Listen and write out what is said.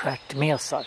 stjärtmesar.